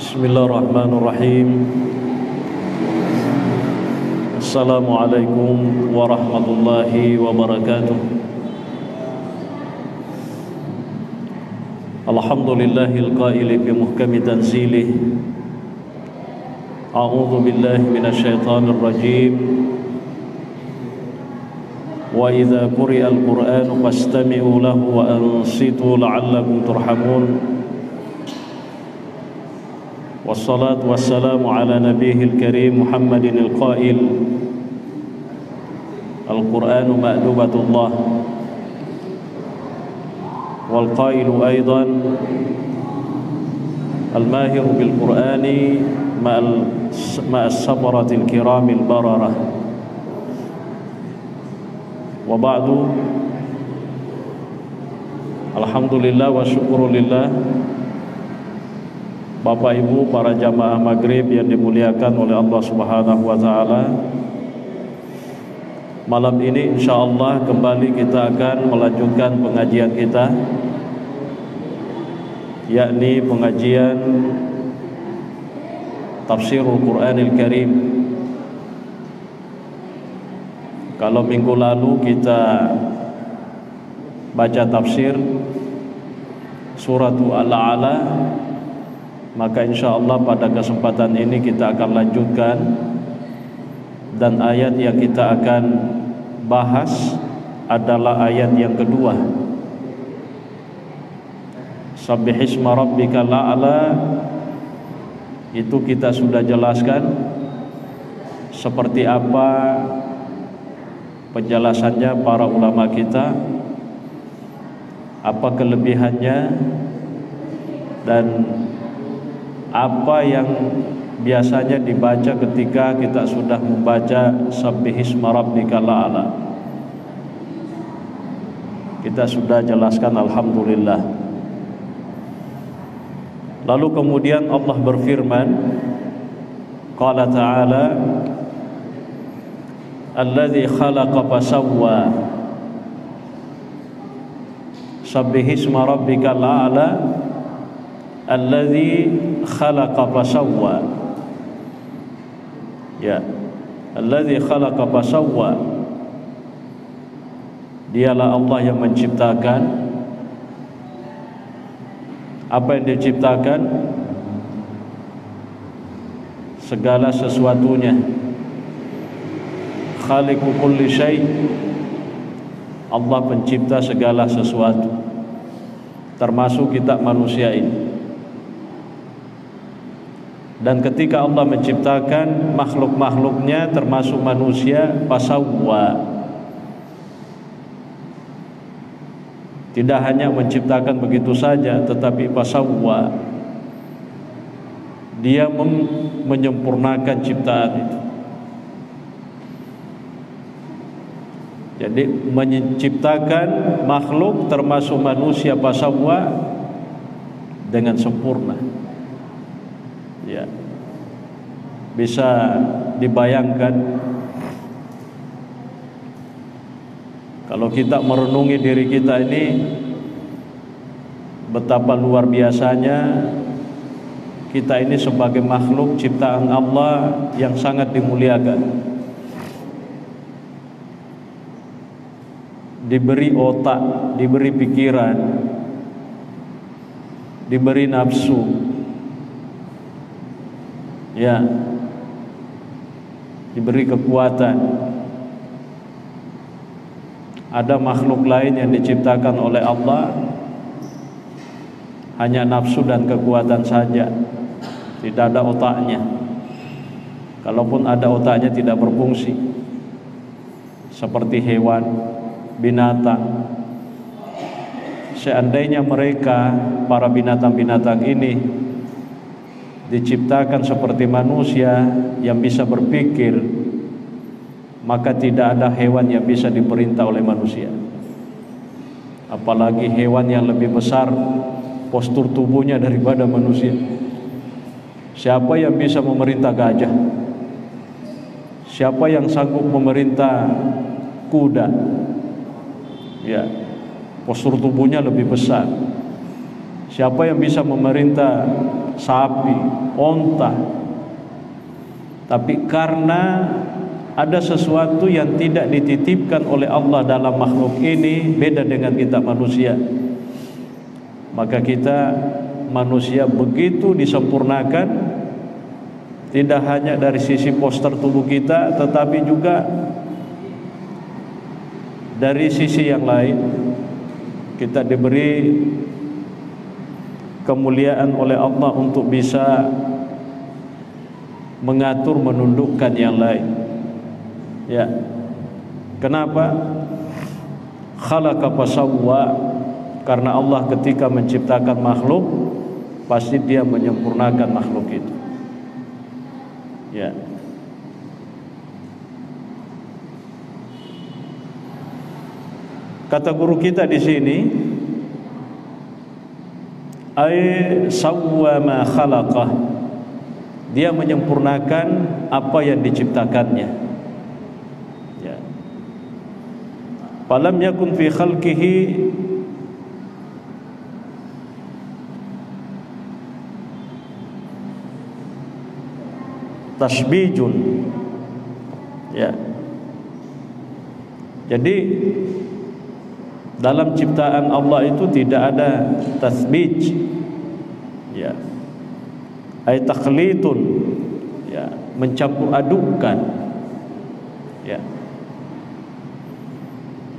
بسم الله الرحمن الرحيم. السلام عليكم ورحمة الله وبركاته. الحمد لله القائل في محكم تنزيله. أعوذ بالله من الشيطان الرجيم. وإذا قرئ القرآن فاستمعوا له وأنصتوا لعلكم ترحمون. والصلاة والسلام على نبيه الكريم محمد القائل. القرآن مأدوبة الله. والقائل أيضا الماهر بالقرآن مع السفرة الكرام البررة. وبعد الحمد لله والشكر لله. Bapak Ibu para jamaah maghrib yang dimuliakan oleh Allah Subhanahu wa taala. Malam ini insya Allah kembali kita akan melanjutkan pengajian kita yakni pengajian Tafsirul Quranil Karim. Kalau minggu lalu kita baca tafsir surat Al-A'la maka insya Allah pada kesempatan ini kita akan lanjutkan dan ayat yang kita akan bahas adalah ayat yang kedua. Sabbihisma rabbika la'ala itu kita sudah jelaskan seperti apa penjelasannya para ulama kita apa kelebihannya dan apa yang biasanya dibaca ketika kita sudah membaca Sabbihisma rabbikal a'la. Kita sudah jelaskan alhamdulillah. Lalu kemudian Allah berfirman Qala ta'ala Alladhi khalaqa fasawwa Sabbihisma rabbikal a'la Alladhi khalaqa fasawwa ya. alladzi khalaqa fasawwa dialah Allah yang menciptakan. Apa yang diciptakan? Segala sesuatunya. Khaliqu kulli syai. Allah pencipta segala sesuatu. Termasuk kita manusia ini dan ketika Allah menciptakan makhluk-makhluknya termasuk manusia pasawwa. Tidak hanya menciptakan begitu saja tetapi pasawwa. Dia menyempurnakan ciptaan itu. Jadi menciptakan makhluk termasuk manusia pasawwa dengan sempurna ya. Bisa dibayangkan kalau kita merenungi diri kita ini betapa luar biasanya kita ini sebagai makhluk ciptaan Allah yang sangat dimuliakan. Diberi otak, diberi pikiran, diberi nafsu, ya. Diberi kekuatan. Ada makhluk lain yang diciptakan oleh Allah. Hanya nafsu dan kekuatan saja. Tidak ada otaknya. Kalaupun ada otaknya tidak berfungsi. Seperti hewan binatang. Seandainya mereka para binatang-binatang ini diciptakan seperti manusia yang bisa berpikir maka tidak ada hewan yang bisa diperintah oleh manusia. Apalagi hewan yang lebih besar postur tubuhnya daripada manusia. Siapa yang bisa memerintah gajah? Siapa yang sanggup memerintah kuda? Ya postur tubuhnya lebih besar. Siapa yang bisa memerintah sapi, onta. Tapi karena ada sesuatu yang tidak dititipkan oleh Allah dalam makhluk ini beda dengan kita manusia. Maka kita manusia begitu disempurnakan tidak hanya dari sisi poster tubuh kita tetapi juga dari sisi yang lain kita diberi kemuliaan oleh Allah untuk bisa mengatur menundukkan yang lain. Ya. Kenapa? Khalaqa fasawwa karena Allah ketika menciptakan makhluk pasti dia menyempurnakan makhluk itu. Ya. Kata guru kita di sini ay sawwa ma khalaqah dia menyempurnakan apa yang diciptakannya. Ya. Falam yakun fi khalqihi tasbijun ya. Jadi dalam ciptaan Allah itu tidak ada tasbij ya. Ay takhlitun ya. Mencampur adukkan. Ya.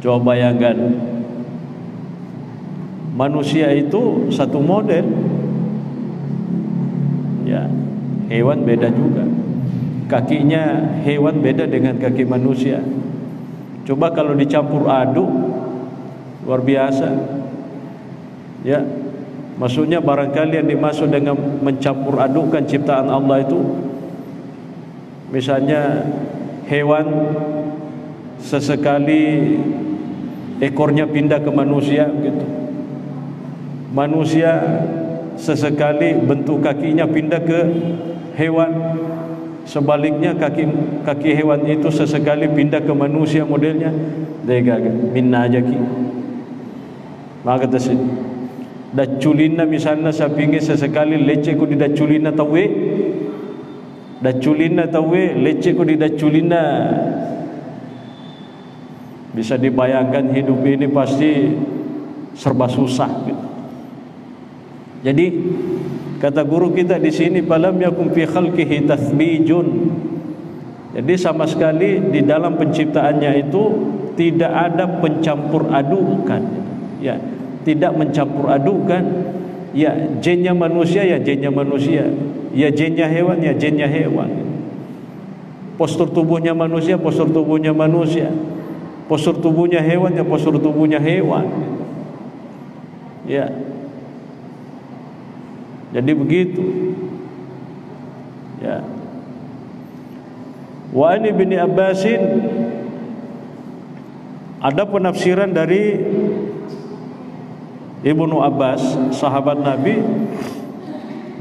Coba bayangkan. Manusia itu satu model. Ya. Hewan beda juga. Kakinya hewan beda dengan kaki manusia. Coba kalau dicampur aduk luar biasa. Ya. Maksudnya barangkali yang dimaksud dengan mencampur adukkan ciptaan Allah itu misalnya hewan sesekali ekornya pindah ke manusia gitu manusia sesekali bentuk kakinya pindah ke hewan sebaliknya kaki kaki hewan itu sesekali pindah ke manusia modelnya. Dega minna maka tasi daculina misalnya sapingi sesekali lece ku di daculina tawe daculina tawe lece ku di daculina bisa dibayangkan hidup ini pasti serba susah gitu. Jadi kata guru kita di sini falam yakum fi khalqihi tathbijun. Jadi sama sekali di dalam penciptaannya itu tidak ada pencampur adukan. Ya, tidak mencampur adukan. Ya, jennya manusia ya jennya manusia. Ya jennya hewan ya jennya hewan. Postur tubuhnya manusia, postur tubuhnya manusia. Postur tubuhnya hewan ya postur tubuhnya hewan. Ya, jadi begitu. Ya. Wa ani bin Abbasin ada penafsiran dari Ibnu Abbas, sahabat Nabi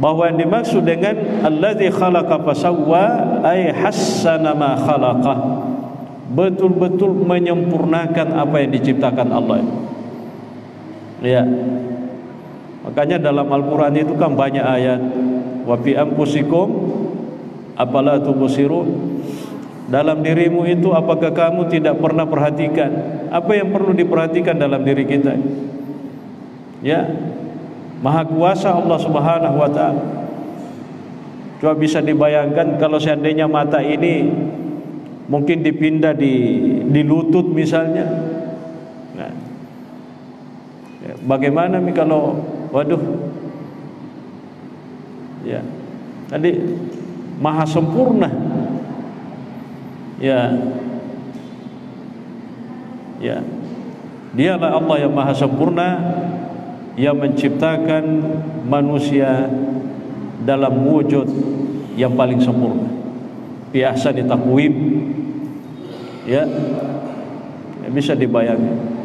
bahwa yang dimaksud dengan alladzi khalaqa fasawwa ay hassana ma khalaqa betul-betul menyempurnakan apa yang diciptakan Allah. Ya. Makanya dalam Al-Quran itu kan banyak ayat. Wa fi anfusikum Apala tubusirun Dalam dirimu itu apakah kamu tidak pernah perhatikan? Apa yang perlu diperhatikan dalam diri kita Ya Maha kuasa Allah subhanahu wa ta'ala Coba bisa dibayangkan kalau seandainya mata ini Mungkin dipindah di, di lutut misalnya Nah ya, Bagaimana nih kalau Waduh. Ya. Tadi maha sempurna. Ya. Ya. Dialah Allah yang maha sempurna yang menciptakan manusia dalam wujud yang paling sempurna. Bi ahsani taqwim. Ya. ya bisa dibayangkan.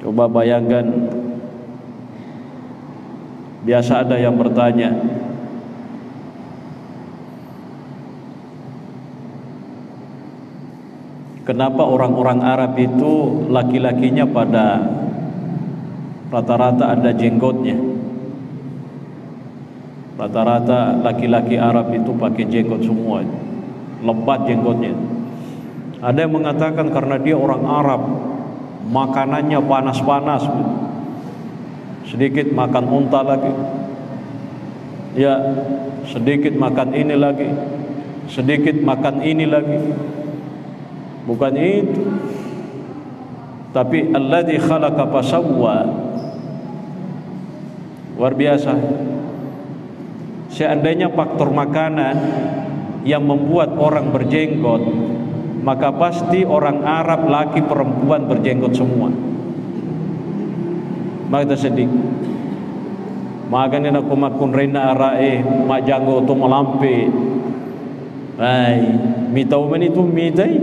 Coba bayangkan Biasa ada yang bertanya Kenapa orang-orang Arab itu laki-lakinya pada rata-rata ada jenggotnya? Rata-rata laki-laki Arab itu pakai jenggot semua lebat jenggotnya. Ada yang mengatakan karena dia orang Arab makanannya panas-panas. Sedikit makan unta lagi. Ya sedikit makan ini lagi. Sedikit makan ini lagi bukan itu. Tapi alladzi khalaqa fasawwa. Luar biasa. Seandainya faktor makanan yang membuat orang berjenggot maka pasti orang Arab laki perempuan berjenggot semua. Maka sedih. Makanya nak kumakun rena arae mak janggo tu melampe. Ai mitau meni tu mitai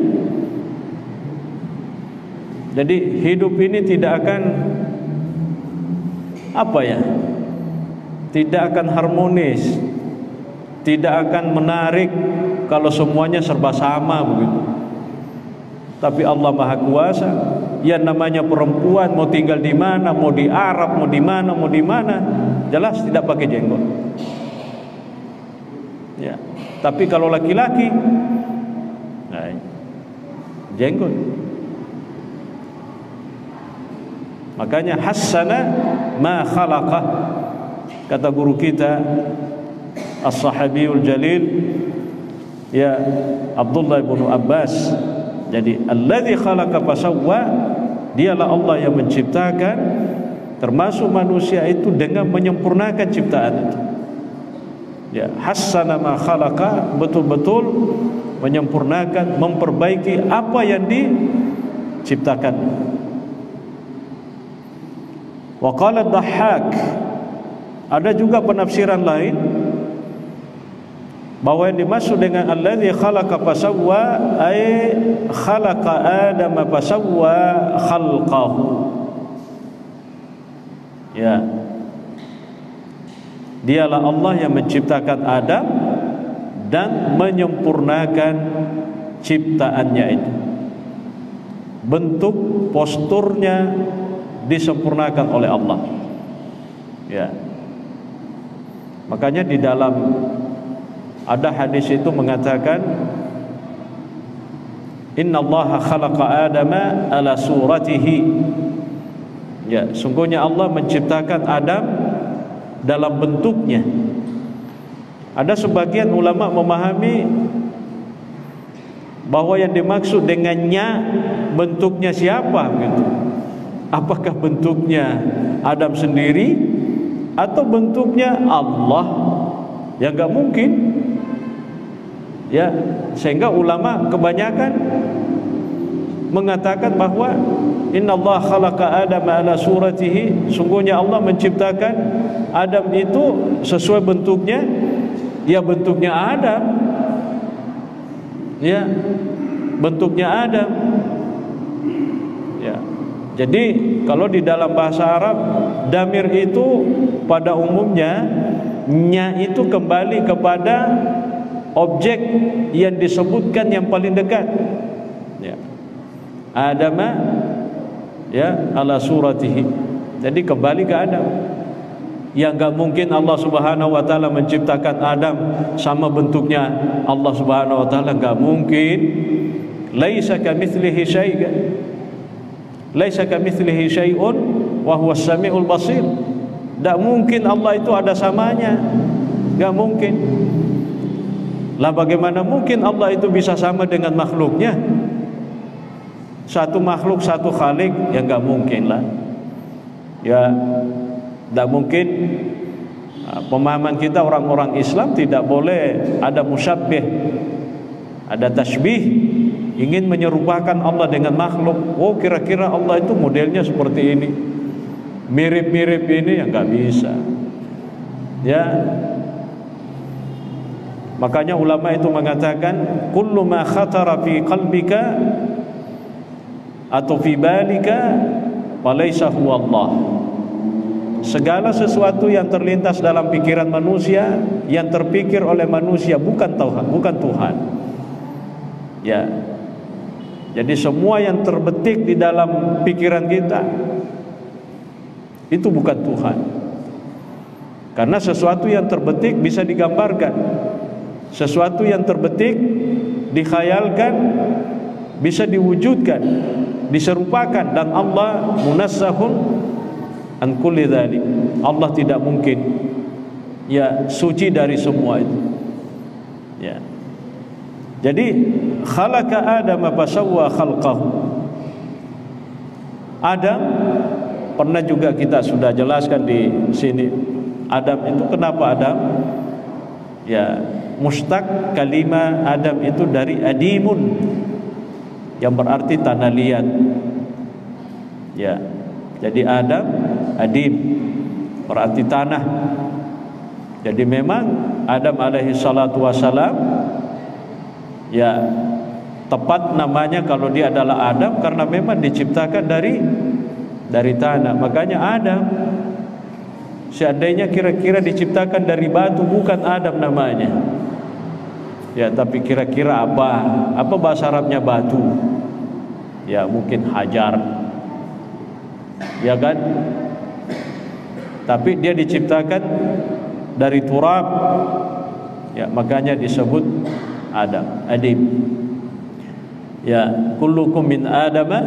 jadi hidup ini tidak akan apa ya? Tidak akan harmonis. Tidak akan menarik kalau semuanya serba sama begitu. Tapi Allah Maha Kuasa, yang namanya perempuan mau tinggal di mana, mau di Arab, mau di mana, mau di mana, jelas tidak pakai jenggot. Ya. Tapi kalau laki-laki, nah, jenggot. Makanya hasana ma khalaqa. Kata guru kita As-Sahabiyul Jalil. Ya Abdullah bin Abbas. Jadi alladzi khalaqa fasawwa. Dialah Allah yang menciptakan. Termasuk manusia itu dengan menyempurnakan ciptaan itu. Ya hasana ma khalaqa. Betul-betul menyempurnakan memperbaiki apa yang diciptakan Wa qala Dhahhak ada juga penafsiran lain bahwa yang dimaksud dengan allazi khalaqa fasawwa ay khalaqa adama fasawwa khalqahu. Ya. Dialah Allah yang menciptakan Adam dan menyempurnakan ciptaannya itu. Bentuk posturnya disempurnakan oleh Allah. Ya. Makanya di dalam ada hadis itu mengatakan Inna Allah khalaqa Adama ala suratihi Ya, sungguhnya Allah menciptakan Adam dalam bentuknya. Ada sebagian ulama memahami bahwa yang dimaksud dengannya bentuknya siapa gitu apakah bentuknya Adam sendiri atau bentuknya Allah? Ya nggak mungkin. Ya sehingga ulama kebanyakan mengatakan bahwa Inna Allah khalaqa Adam ala suratihi. Sungguhnya Allah menciptakan Adam itu sesuai bentuknya. Ya bentuknya Adam. Ya bentuknya Adam jadi kalau di dalam bahasa Arab damir itu pada umumnya nya itu kembali kepada objek yang disebutkan yang paling dekat. Ya. Adama ya ala suratihi. Jadi kembali ke Adam. Yang enggak mungkin Allah Subhanahu wa taala menciptakan Adam sama bentuknya Allah Subhanahu wa taala enggak mungkin. Laisa kamitslihi syai'un Laisa kamitslihi syai'un wa huwas samiul basir. Tak mungkin Allah itu ada samanya. Enggak mungkin. Lah bagaimana mungkin Allah itu bisa sama dengan makhluknya? Satu makhluk satu khalik ya enggak mungkin lah. Ya enggak mungkin ah, pemahaman kita orang-orang Islam tidak boleh ada musyabbih ada tasbih ingin menyerupakan Allah dengan makhluk. Oh kira-kira Allah itu modelnya seperti ini. Mirip-mirip ini ya nggak bisa. Ya. Makanya ulama itu mengatakan kullu ma khatara fi qalbika atau fi balika walaysa huwa Allah. Segala sesuatu yang terlintas dalam pikiran manusia yang terpikir oleh manusia bukan Tuhan bukan Tuhan. Ya jadi semua yang terbetik di dalam pikiran kita Itu bukan Tuhan. Karena sesuatu yang terbetik bisa digambarkan. Sesuatu yang terbetik dikhayalkan bisa diwujudkan, diserupakan dan Allah munassahun an kulli. Allah tidak mungkin ya suci dari semua itu. Ya. Jadi khalaqa Adam fasawwa khalqahu. Adam pernah juga kita sudah jelaskan di sini. Adam itu kenapa Adam? Ya, mustaq kalima Adam itu dari adimun yang berarti tanah liat. Ya. Jadi Adam adim berarti tanah. Jadi memang Adam alaihi salatu wasalam ya tepat namanya kalau dia adalah Adam karena memang diciptakan dari dari tanah. Makanya Adam seandainya kira-kira diciptakan dari batu bukan Adam namanya. Ya, tapi kira-kira apa? Apa bahasa Arabnya batu? Ya, mungkin hajar. Ya kan? Tapi dia diciptakan dari turab. Ya, makanya disebut Adam, Adim. Ya, kullukum min Adama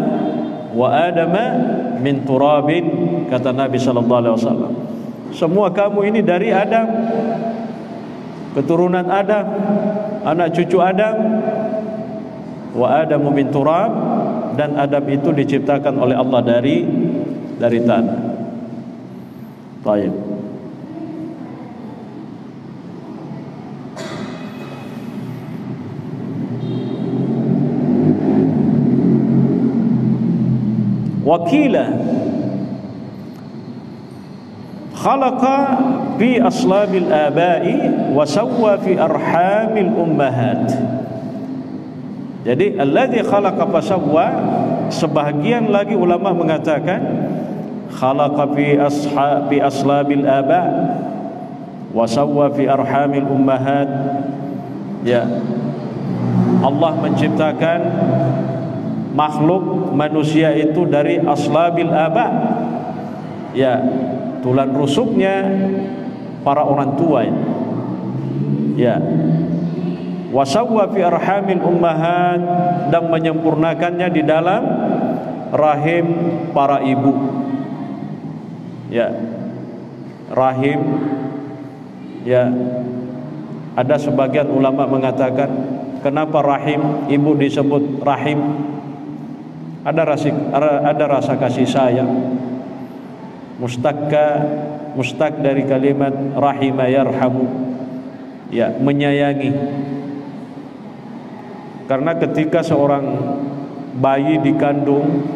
wa Adama min turabin kata Nabi sallallahu alaihi wasallam. Semua kamu ini dari Adam. Keturunan Adam, anak cucu Adam. Wa Adamu min turab dan Adam itu diciptakan oleh Allah dari dari tanah. Baik. Wakila. Khalaqa fi aslabil abai wa sawwa fi arhamil ummahat. Jadi alladhi khalaqa fasawwa sebahagian lagi ulama mengatakan khalaqa fi ashabi aslabil aba wa sawwa fi arhamil ummahat. Ya. Allah menciptakan makhluk manusia itu dari aslabil aba. Ya tulang rusuknya para orang tua ya. Wasawwa fi arhamil ummahat dan menyempurnakannya di dalam rahim para ibu. Ya. Rahim. Ya. Ada sebagian ulama mengatakan kenapa rahim ibu disebut rahim ada rasa ada rasa kasih sayang. Mustakka mustak dari kalimat rahima yarhamu. Ya menyayangi. Karena ketika seorang bayi dikandung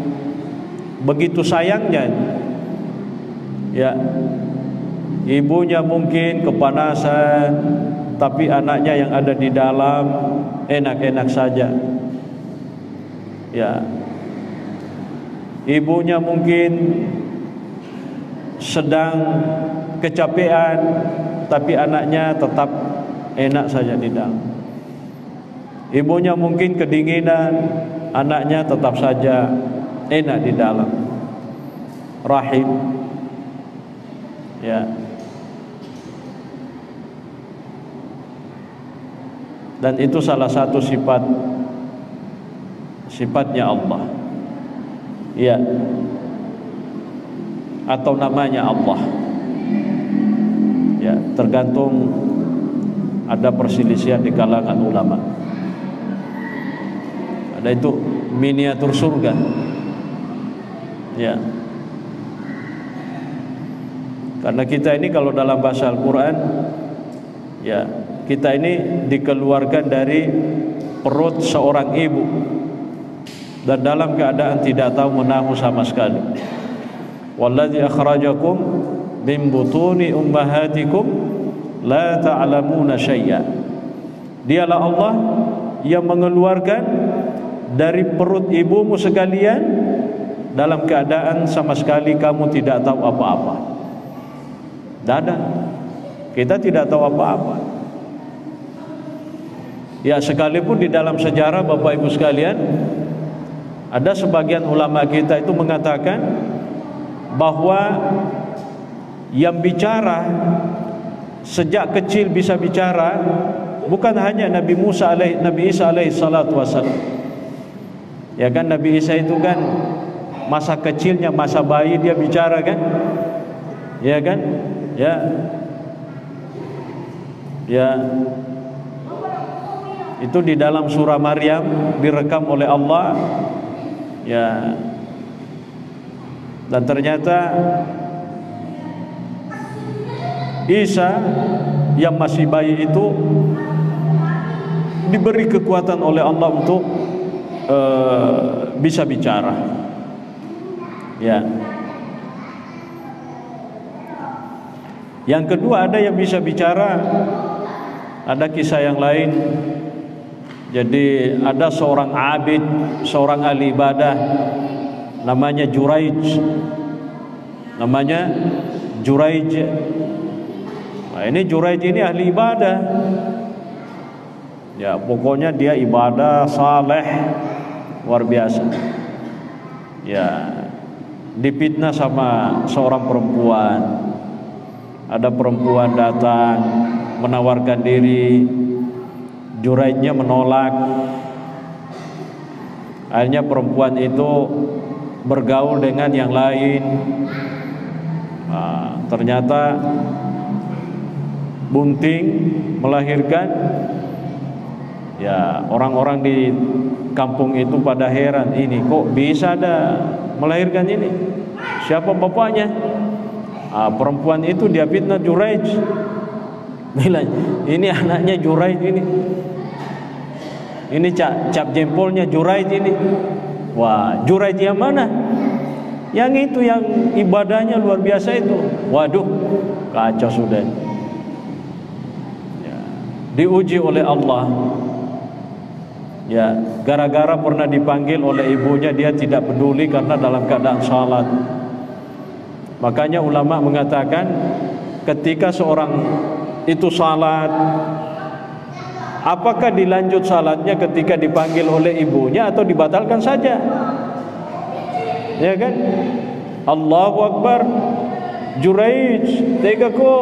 begitu sayangnya ya ibunya mungkin kepanasan tapi anaknya yang ada di dalam enak-enak saja. Ya ibunya mungkin sedang kecapean tapi anaknya tetap enak saja di dalam. Ibunya mungkin kedinginan anaknya tetap saja enak di dalam. Rahim. Ya. Dan itu salah satu sifat sifatnya Allah ya. Atau namanya Allah. Ya tergantung ada perselisihan di kalangan ulama. Ada itu miniatur surga. Ya. Karena kita ini kalau dalam bahasa Al-Quran ya kita ini dikeluarkan dari perut seorang ibu dan dalam keadaan tidak tahu menahu sama sekali. Walladzi akhrajakum min butuni ummahatikum la ta'lamuna syai'a. Dialah Allah yang mengeluarkan dari perut ibumu sekalian dalam keadaan sama sekali kamu tidak tahu apa-apa. Dada. Kita tidak tahu apa-apa. Ya sekalipun di dalam sejarah Bapak Ibu sekalian ada sebagian ulama kita itu mengatakan bahwa yang bicara sejak kecil bisa bicara bukan hanya Nabi Musa alaih Nabi Isa alaihi salatu wasallam. Ya kan Nabi Isa itu kan masa kecilnya masa bayi dia bicara kan? Ya kan? Ya. Ya. Itu di dalam surah Maryam direkam oleh Allah. Ya. Dan ternyata Isa yang masih bayi itu diberi kekuatan oleh Allah untuk uh, bisa bicara. Ya. Yang kedua ada yang bisa bicara. Ada kisah yang lain. Jadi ada seorang abid, seorang ahli ibadah namanya Juraij. Namanya Juraij Nah, ini Juraij ini ahli ibadah. Ya, pokoknya dia ibadah saleh luar biasa. Ya, dipitnah sama seorang perempuan. Ada perempuan datang menawarkan diri. Juraijnya menolak. Akhirnya perempuan itu bergaul dengan yang lain. Nah, ternyata bunting melahirkan. Ya orang-orang di kampung itu pada heran ini kok bisa ada melahirkan ini? Siapa bapaknya? Ah, perempuan itu dia fitnah Juraij. Bilang ini anaknya Juraij ini ini cap, cap jempolnya Juraij ini. Wah Juraij yang mana? Yang itu yang ibadahnya luar biasa itu. Waduh kacau sudah. Diuji oleh Allah. Ya gara-gara pernah dipanggil oleh ibunya dia tidak peduli karena dalam keadaan salat. Makanya ulama mengatakan ketika seorang itu salat apakah dilanjut salatnya ketika dipanggil oleh ibunya atau dibatalkan saja ya kan Allahu Akbar Juraij tega ko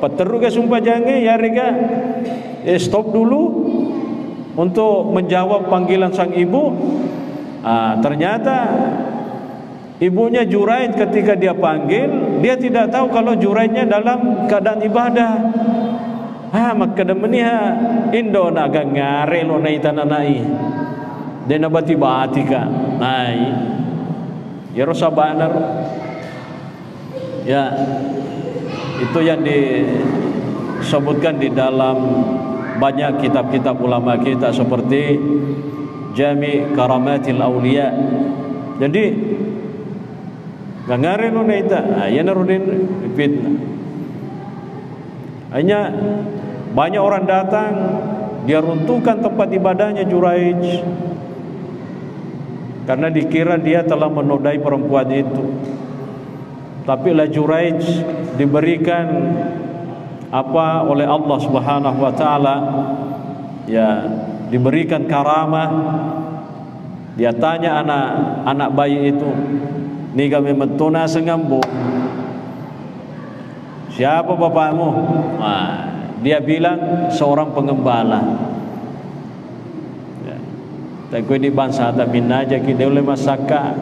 Peteru ke sumpah jangan ya rega. Eh stop dulu untuk menjawab panggilan sang ibu. Ah, ternyata ibunya Juraid ketika dia panggil, dia tidak tahu kalau Juraidnya dalam keadaan ibadah. Ah, maka demeniha Indo naga ngare lo nai tananai. Dan abati batika. Nai. Ya rosabanar. Ya itu yang disebutkan di dalam banyak kitab-kitab ulama kita seperti Jami Karamatil Aulia. Jadi ngangare no naita ayana rudin fitnah. Hanya banyak orang datang dia runtuhkan tempat ibadahnya Juraij karena dikira dia telah menodai perempuan itu. Tapi la Juraij diberikan apa oleh Allah Subhanahu wa taala. Ya diberikan karamah. Dia tanya anak anak bayi itu ni kami mentuna sengambu siapa bapakmu? Nah, dia bilang seorang pengembala ya. tapi di bangsa ada minaja kita oleh masaka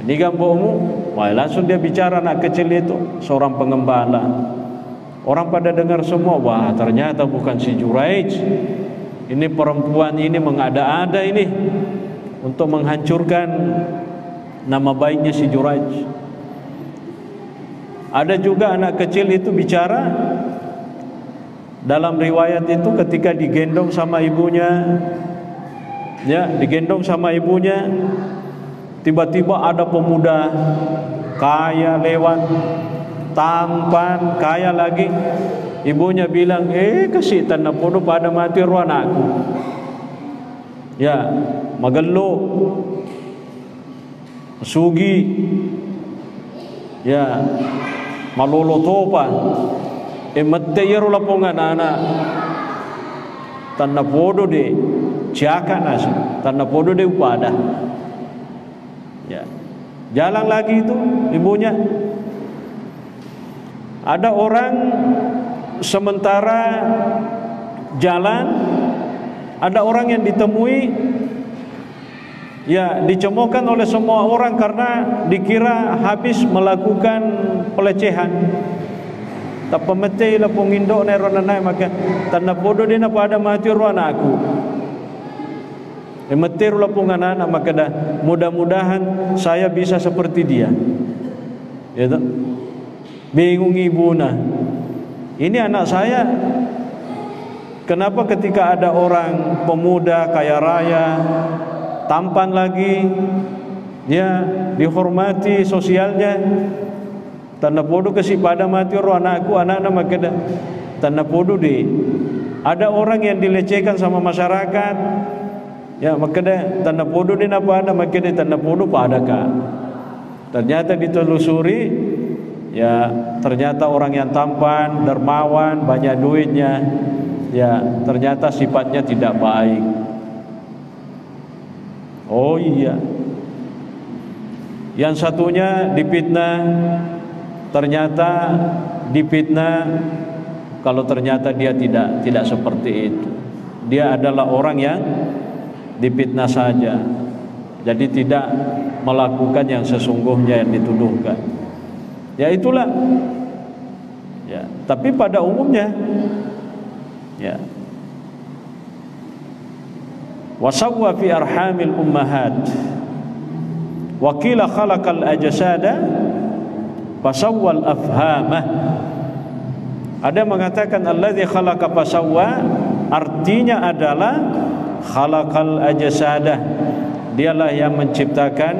ini gambomu, wah langsung dia bicara anak kecil itu, seorang pengembala. Orang pada dengar semua, wah ternyata bukan si Juraij. Ini perempuan ini mengada-ada ini untuk menghancurkan nama baiknya si Juraij. Ada juga anak kecil itu bicara dalam riwayat itu ketika digendong sama ibunya ya digendong sama ibunya Tiba-tiba ada pemuda kaya lewat tampan kaya lagi. Ibunya bilang eh kasih tanah podo pada mati ruan aku. Ya magelo sugi. Ya malolo topa e lapongan anak tanah podo de ciaka nasi tanah podo de upada. Ya. Jalan lagi itu ibunya. Ada orang sementara jalan ada orang yang ditemui ya dicemokan oleh semua orang karena dikira habis melakukan pelecehan tak pemete la pongindo ne rona nai maka tanah bodoh dia napa ada mati ruana aku Emetir la anak maka dah mudah-mudahan saya bisa seperti dia. Ya? Bingung ibu nah. Ini anak saya Kenapa ketika ada orang pemuda kaya raya tampan lagi. Ya dihormati sosialnya. Tanda podo kasih pada mati orang anakku anak-anak tanda podo di ada orang yang dilecehkan sama masyarakat. Ya maka tanda podo di apa ada maka tanda podo pada ka. Ternyata ditelusuri ya ternyata orang yang tampan dermawan banyak duitnya. Ya ternyata sifatnya tidak baik oh iya. Yang satunya dipitnah ternyata dipitnah kalau ternyata dia tidak tidak seperti itu. Dia adalah orang yang dipitnah saja. Jadi tidak melakukan yang sesungguhnya yang dituduhkan. Ya itulah. Ya tapi pada umumnya ya wasawwa fi arhamil ummahat wa qila khalaqal ajsada fasawwal afhamah ada mengatakan allazi khalaqa fasawwa artinya adalah khalaqal ajsada dialah yang menciptakan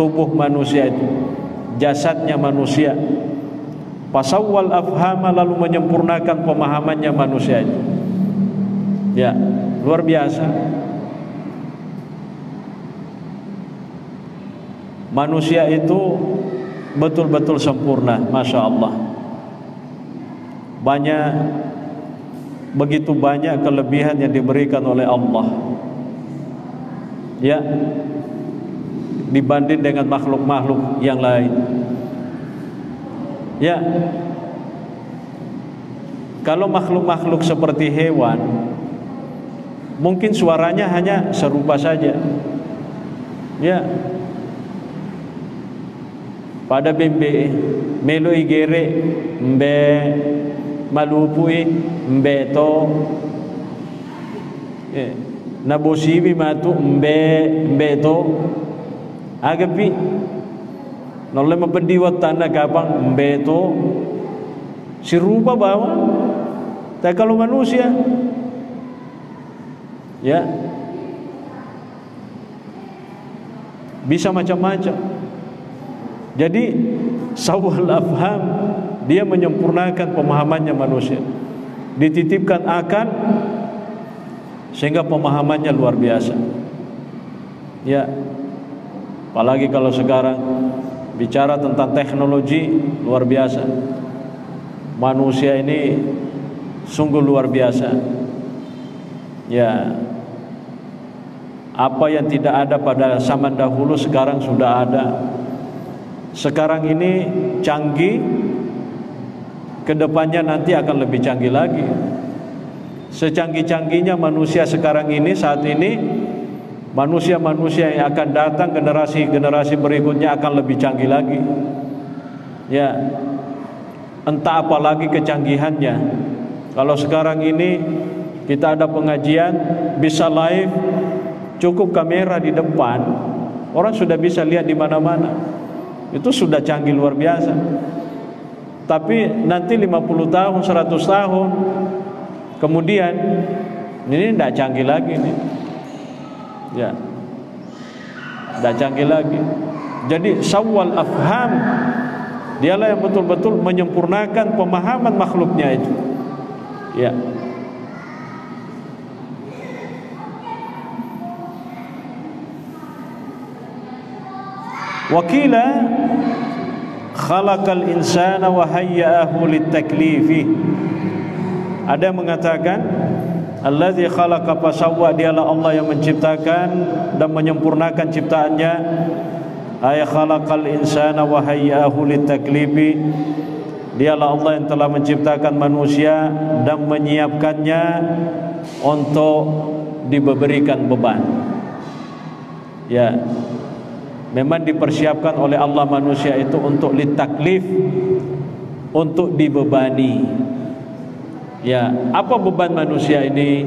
tubuh manusia itu jasadnya manusia Pasawwal afhama lalu menyempurnakan pemahamannya manusia itu. Ya, luar biasa. Manusia itu betul-betul sempurna, masya Allah. Banyak begitu banyak kelebihan yang diberikan oleh Allah. Ya, dibanding dengan makhluk-makhluk yang lain. Ya. Kalau makhluk-makhluk seperti hewan mungkin suaranya hanya serupa saja. Ya. Pada bembe melo igere mbe malupui mbe to eh, nabosibi matu mbe mbe to agapi Nolle mapendiwat tanda kapang mbeto si rupa bawa. Tapi kalau manusia ya bisa macam-macam. Jadi sawal afham dia menyempurnakan pemahamannya manusia. Dititipkan akan sehingga pemahamannya luar biasa. Ya. Apalagi kalau sekarang bicara tentang teknologi luar biasa. Manusia ini sungguh luar biasa. Ya. Apa yang tidak ada pada zaman dahulu sekarang sudah ada. Sekarang ini canggih, ke depannya nanti akan lebih canggih lagi. Secanggih-canggihnya manusia sekarang ini saat ini manusia-manusia yang akan datang generasi-generasi berikutnya akan lebih canggih lagi. Ya entah apa lagi kecanggihannya. Kalau sekarang ini kita ada pengajian bisa live cukup kamera di depan. Orang sudah bisa lihat di mana-mana itu sudah canggih luar biasa tapi nanti 50 tahun 100 tahun kemudian ini tidak canggih lagi nih Ya. Tidak canggih lagi. Jadi sawal afham dialah yang betul-betul menyempurnakan pemahaman makhluknya itu. Ya. Khalaqal insana wa hayya'ahu litaklifi. Ada yang mengatakan Allazi khalaqa fasawwa dialah Allah yang menciptakan dan menyempurnakan ciptaannya ay khalaqal insana wa hayyahu litaklifi Dialah Allah yang telah menciptakan manusia dan menyiapkannya untuk diberikan beban. Ya. Memang dipersiapkan oleh Allah manusia itu untuk litaklif untuk dibebani. Ya, apa beban manusia ini?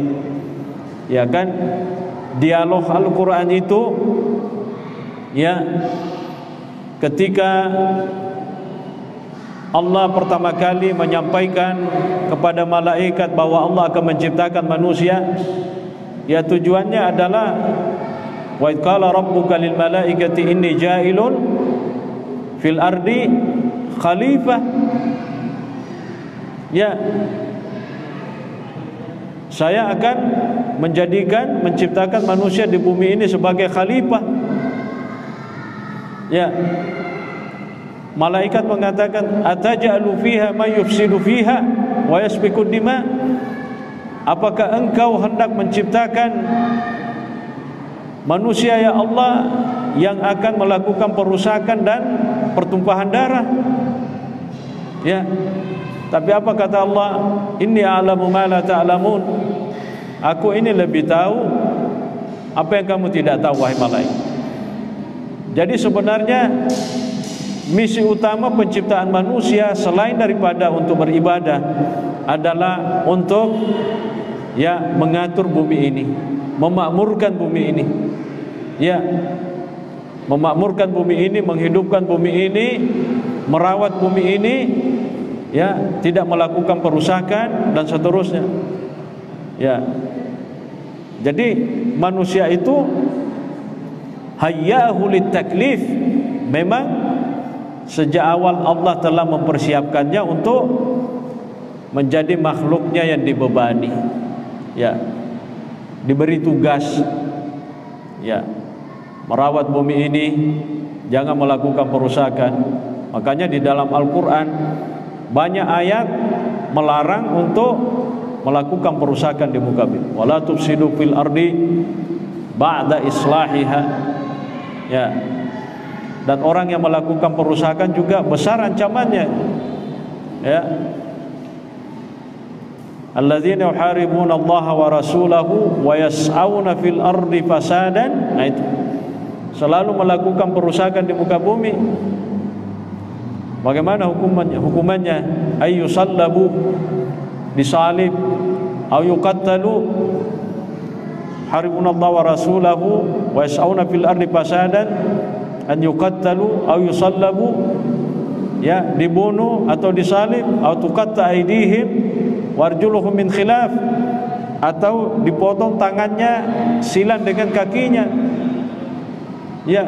Ya kan dialog Al-Qur'an itu ya ketika Allah pertama kali menyampaikan kepada malaikat bahwa Allah akan menciptakan manusia ya tujuannya adalah wa qala rabbuka lil malaikati inni ja'ilun fil ardi khalifah. Ya. Saya akan menjadikan menciptakan manusia di bumi ini sebagai khalifah. Ya. Malaikat mengatakan ataj'alu fiha may yufsidu fiha wa yasfiku dima? Apakah engkau hendak menciptakan manusia ya Allah yang akan melakukan perusakan dan pertumpahan darah? Ya. Tapi apa kata Allah? Inni a'lamu ma la ta'lamun. Aku ini lebih tahu apa yang kamu tidak tahu wahai malaikat. Jadi sebenarnya Misi utama penciptaan manusia selain daripada untuk beribadah adalah untuk ya mengatur bumi ini, memakmurkan bumi ini. Ya. Memakmurkan bumi ini, menghidupkan bumi ini, merawat bumi ini, ya, tidak melakukan perusakan dan seterusnya. Ya. Jadi manusia itu hayyahu taklif memang Sejak awal Allah telah mempersiapkannya untuk menjadi makhluknya yang dibebani. Ya. Diberi tugas ya. Merawat bumi ini jangan melakukan perusakan. Makanya di dalam Al-Qur'an banyak ayat melarang untuk melakukan perusakan di muka bumi. Wala tufsidu fil ardi ba'da islahiha. Ya, dan orang yang melakukan perusakan juga besar ancamannya ya alladzina yuharibuna Allah wa rasulahu wa yas'auna fil ardi fasadan nah itu selalu melakukan perusakan di muka bumi. Bagaimana hukumannya? Hukumannya ayu sallabu disalib au yuqattalu haribuna Allah wa rasulahu wa yas'auna fil ardi fasadan an yuqattalu aw yusallabu ya dibunuh atau disalib atau tuqatta aidihim warjuluhum min khilaf atau dipotong tangannya silang dengan kakinya ya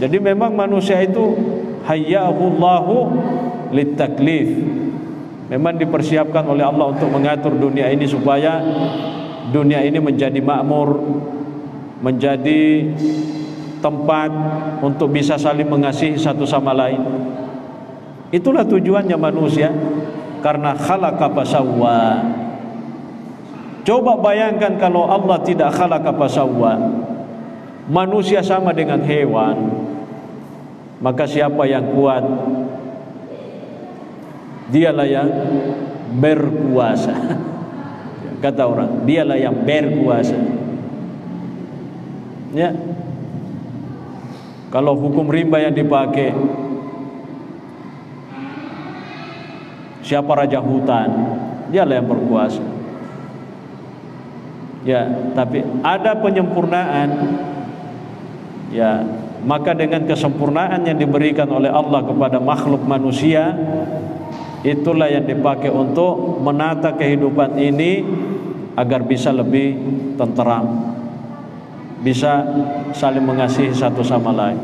jadi memang manusia itu hayyahullahu litaklif memang dipersiapkan oleh Allah untuk mengatur dunia ini supaya dunia ini menjadi makmur menjadi tempat untuk bisa saling mengasihi satu sama lain. Itulah tujuannya manusia karena khalaqa fasawwa. Coba bayangkan kalau Allah tidak khalaqa fasawwa. Manusia sama dengan hewan. Maka siapa yang kuat? Dialah yang berkuasa. Kata orang, dialah yang berkuasa. Ya, kalau hukum rimba yang dipakai Siapa raja hutan Dialah yang berkuasa Ya, tapi ada penyempurnaan Ya, maka dengan kesempurnaan yang diberikan oleh Allah kepada makhluk manusia Itulah yang dipakai untuk menata kehidupan ini Agar bisa lebih tenteram bisa saling mengasihi satu sama lain.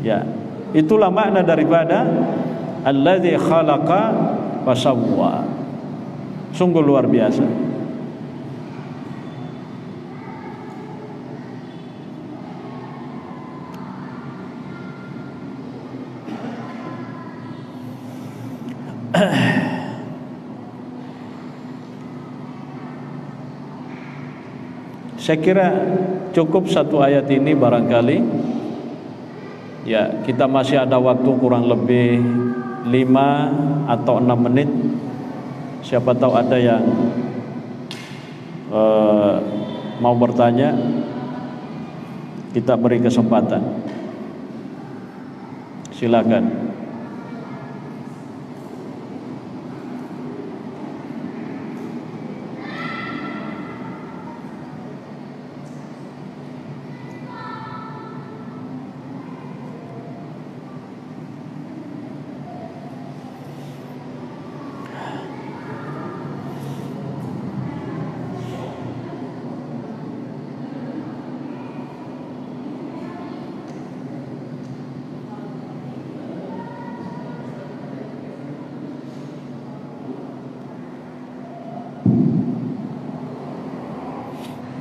Ya, itulah makna daripada alladzi khalaqa fasawwa. Sungguh luar biasa. Saya kira cukup satu ayat ini barangkali Ya, kita masih ada waktu kurang lebih 5 atau 6 menit. Siapa tahu ada yang uh, mau bertanya, kita beri kesempatan. Silakan.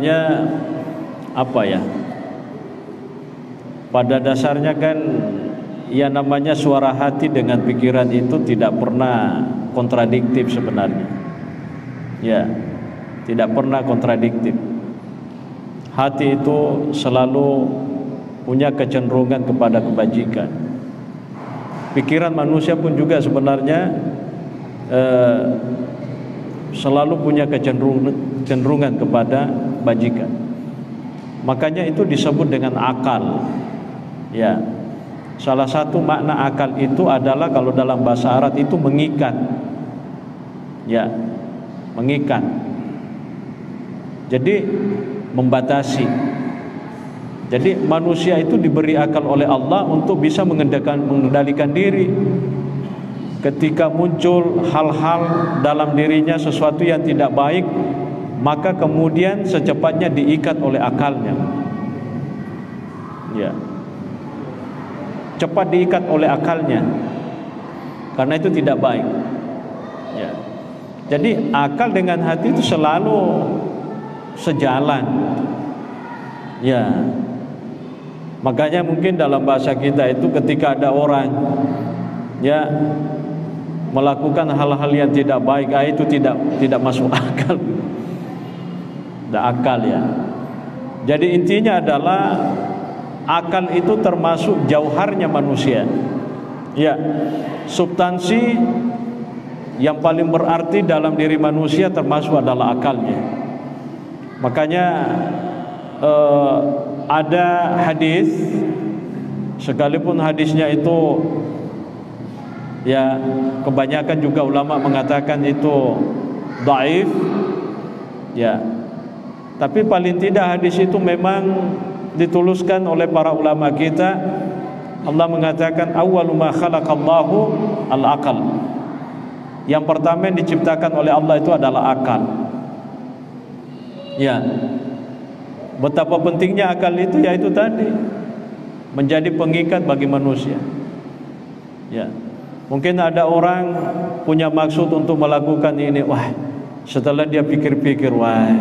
sebenarnya apa ya? Pada dasarnya kan ya namanya suara hati dengan pikiran itu tidak pernah kontradiktif sebenarnya. Ya, tidak pernah kontradiktif. Hati itu selalu punya kecenderungan kepada kebajikan. Pikiran manusia pun juga sebenarnya eh, selalu punya kecenderungan kepada bajikan. Makanya itu disebut dengan akal. Ya. Salah satu makna akal itu adalah kalau dalam bahasa Arab itu mengikat. Ya. Mengikat. Jadi membatasi jadi manusia itu diberi akal oleh Allah untuk bisa mengendalikan, mengendalikan diri. Ketika muncul hal-hal dalam dirinya sesuatu yang tidak baik, maka kemudian secepatnya diikat oleh akalnya. Ya. Cepat diikat oleh akalnya. Karena itu tidak baik. Ya. Jadi akal dengan hati itu selalu sejalan. Ya. Makanya mungkin dalam bahasa kita itu ketika ada orang ya melakukan hal-hal yang tidak baik, ah, itu tidak tidak masuk akal. Tidak akal ya. Jadi intinya adalah akal itu termasuk jauharnya manusia. Ya, substansi yang paling berarti dalam diri manusia termasuk adalah akalnya. Makanya eh, ada hadis sekalipun hadisnya itu ya kebanyakan juga ulama mengatakan itu daif ya tapi paling tidak hadis itu memang dituluskan oleh para ulama kita Allah mengatakan awwalu ma khalaqallahu al-aqal yang pertama yang diciptakan oleh Allah itu adalah akal ya Betapa pentingnya akal itu yaitu tadi menjadi pengikat bagi manusia. Ya. Mungkin ada orang punya maksud untuk melakukan ini. Wah, setelah dia pikir-pikir, wah,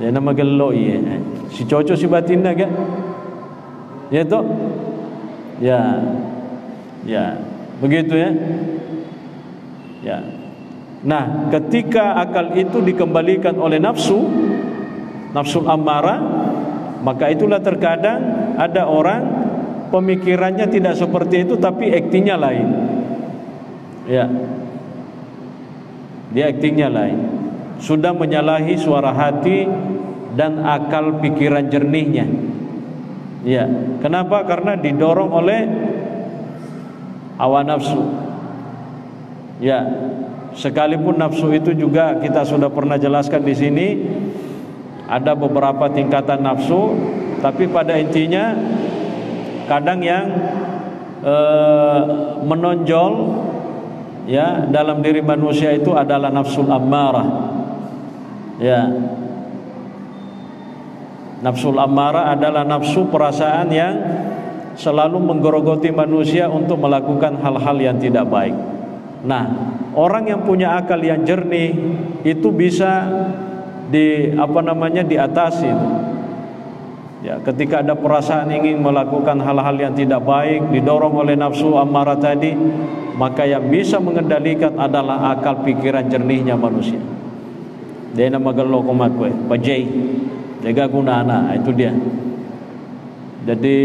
dia nama gelo ya. Si cocok si batinnya kan? Ya toh? Ya. Ya. Begitu ya. Ya. Nah, ketika akal itu dikembalikan oleh nafsu, nafsu amarah maka itulah terkadang ada orang pemikirannya tidak seperti itu tapi aktingnya lain ya dia aktingnya lain sudah menyalahi suara hati dan akal pikiran jernihnya. Ya kenapa? Karena didorong oleh hawa nafsu. Ya sekalipun nafsu itu juga kita sudah pernah jelaskan di sini ada beberapa tingkatan nafsu tapi pada intinya kadang yang uh, menonjol ya dalam diri manusia itu adalah nafsul ammarah ya. Nafsul ammarah adalah nafsu perasaan yang selalu menggerogoti manusia untuk melakukan hal-hal yang tidak baik. Nah orang yang punya akal yang jernih itu bisa di apa namanya diatasi Ya, ketika ada perasaan ingin melakukan hal-hal yang tidak baik, didorong oleh nafsu amarah tadi, maka yang bisa mengendalikan adalah akal pikiran jernihnya manusia. Dia nama gelo komat kue, pajai, jaga guna anak, itu dia. Jadi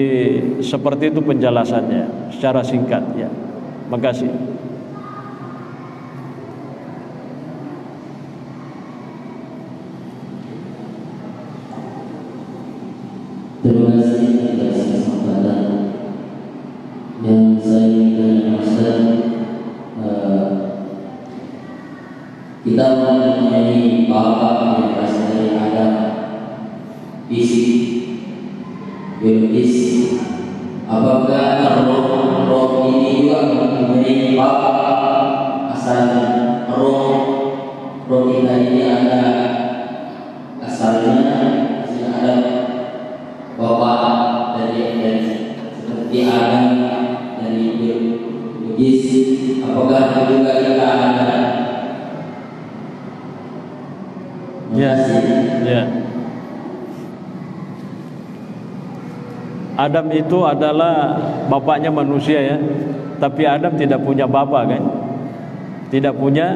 seperti itu penjelasannya secara singkat ya. Makasih. Terima kasih yang berasal dari Adam fisik itu adalah bapaknya manusia ya. Tapi Adam tidak punya bapak kan? Tidak punya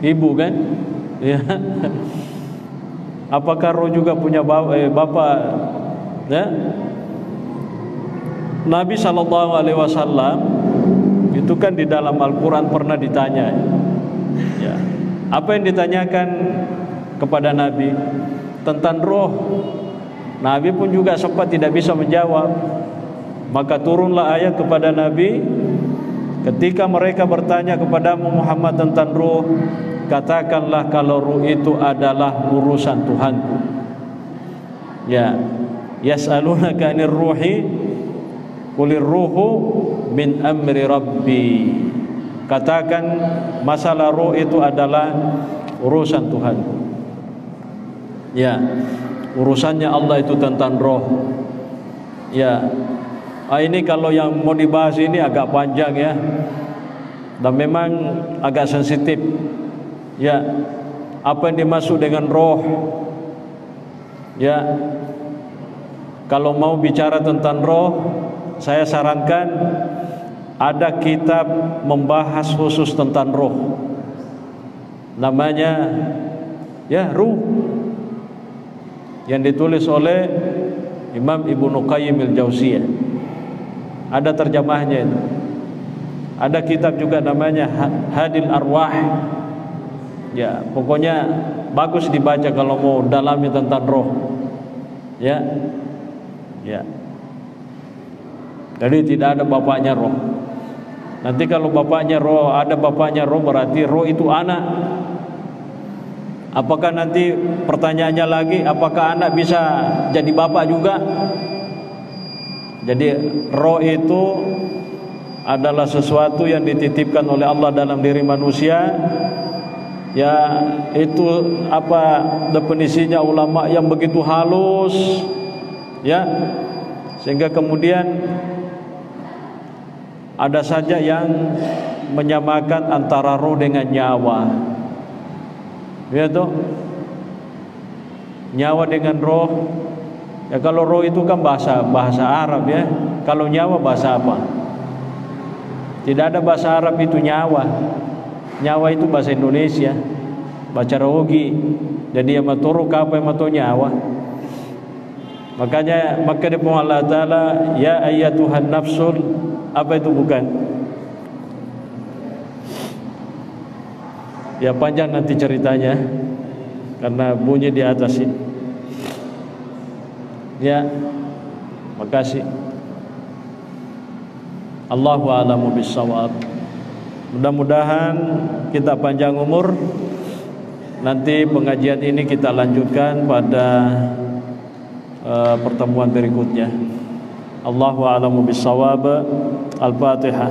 ibu kan? Ya. Apakah roh juga punya bapak, eh, bapak ya? Nabi Shallallahu Alaihi Wasallam itu kan di dalam Al-Quran pernah ditanya ya. Apa yang ditanyakan kepada Nabi tentang roh Nabi pun juga sempat tidak bisa menjawab. Maka turunlah ayat kepada Nabi Ketika mereka bertanya kepada Muhammad tentang roh katakanlah kalau ruh itu adalah urusan Tuhanku. Ya yas'alunaka 'anir ruhi qulir ruhu min amri rabbi. Katakan masalah ruh itu adalah urusan Tuhan ya urusannya Allah itu tentang roh. Ya. Ah, ini kalau yang mau dibahas ini agak panjang ya. Dan memang agak sensitif. Ya. Apa yang dimaksud dengan roh? Ya. Kalau mau bicara tentang roh saya sarankan ada kitab membahas khusus tentang roh. Namanya ya ruh yang ditulis oleh Imam Ibnu Qayyim al-Jauziyah ada terjemahnya itu ada kitab juga namanya Hadil Arwah Ya, pokoknya bagus dibaca kalau mau dalami tentang roh. Ya. Ya. Jadi tidak ada bapaknya roh. Nanti kalau bapaknya roh, ada bapaknya roh berarti roh itu anak. Apakah nanti pertanyaannya lagi apakah anak bisa jadi bapak juga? Jadi roh itu adalah sesuatu yang dititipkan oleh Allah dalam diri manusia. Ya itu apa definisinya ulama yang begitu halus? Ya sehingga kemudian ada saja yang menyamakan antara roh dengan nyawa ya toh? Nyawa dengan roh. Ya kalau roh itu kan bahasa bahasa Arab ya. Kalau nyawa bahasa apa? Tidak ada bahasa Arab itu nyawa. Nyawa itu bahasa Indonesia. Baca rogi. Jadi yang maturu apa yang matu nyawa? Makanya maka dia Allah Ta'ala ya ayatuhan nafsul. Apa itu bukan Ya panjang nanti ceritanya karena bunyi di atas ini. Ya, makasih. Allahu a'lamu bissawab. Mudah-mudahan kita panjang umur. Nanti pengajian ini kita lanjutkan pada uh, pertemuan berikutnya. Allahu a'lamu bissawab. Al-Fatihah.